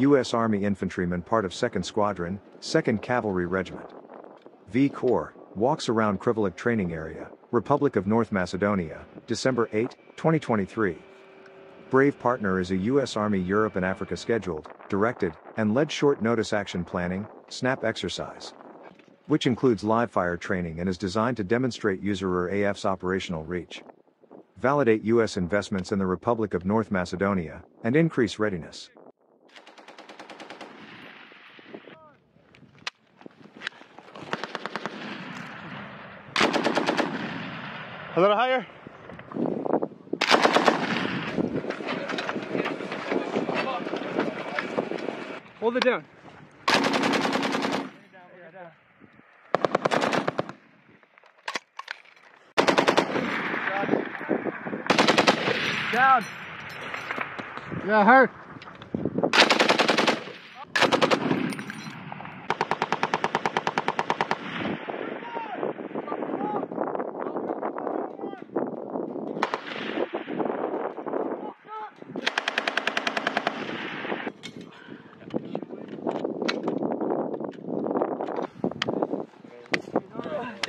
U.S. Army infantryman part of 2nd Squadron, 2nd Cavalry Regiment. V Corps, walks around Krivolak Training Area, Republic of North Macedonia, December 8, 2023. Brave Partner is a U.S. Army Europe and Africa scheduled, directed, and led short notice action planning, SNAP exercise. Which includes live fire training and is designed to demonstrate USAREUR-AF's operational reach. Validate U.S. investments in the Republic of North Macedonia, and increase readiness. A little higher. Hold it down. Down. Yeah, hurt.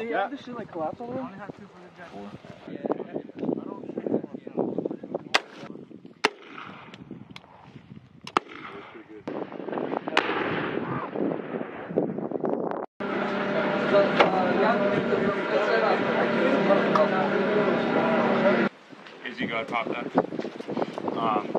Did you have this shit like collapse all the way? Izzy got popped up. Um,